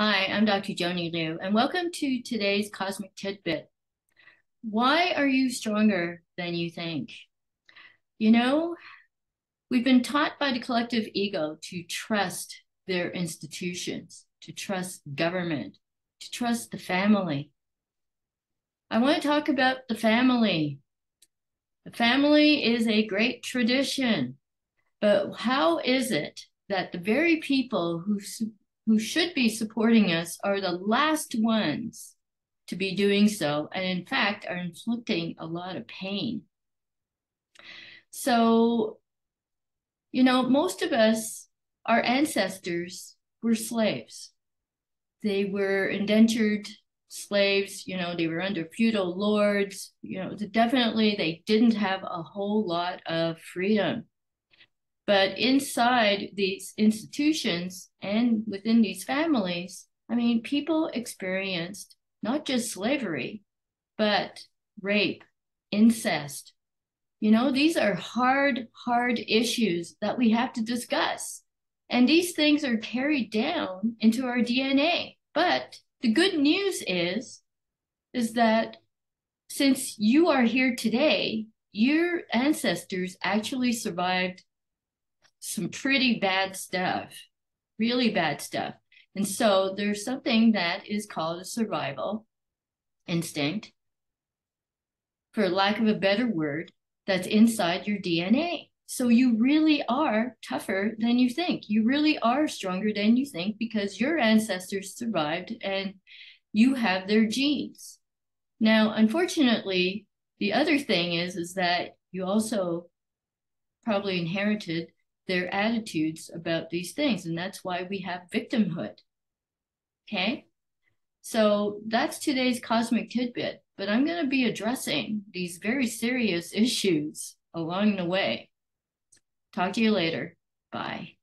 Hi, I'm Dr. Joanny Liu, and welcome to today's Cosmic Tidbit. Why are you stronger than you think? You know, we've been taught by the collective ego to trust their institutions, to trust government, to trust the family. I want to talk about the family. The family is a great tradition, but how is it that the very people who who should be supporting us are the last ones to be doing so, and in fact are inflicting a lot of pain. So, you know, most of us, our ancestors were slaves. They were indentured slaves, you know, they were under feudal lords, you know, definitely they didn't have a whole lot of freedom. But inside these institutions and within these families, I mean, people experienced not just slavery, but rape, incest. You know, these are hard, hard issues that we have to discuss. And these things are carried down into our DNA. But the good news is, is that since you are here today, your ancestors actually survived some pretty bad stuff, really bad stuff. And so there's something that is called a survival instinct, for lack of a better word, that's inside your DNA. So you really are tougher than you think. You really are stronger than you think because your ancestors survived and you have their genes. Now, unfortunately, the other thing is is that you also probably inherited their attitudes about these things. And that's why we have victimhood. Okay. So that's today's cosmic tidbit, but I'm going to be addressing these very serious issues along the way. Talk to you later. Bye.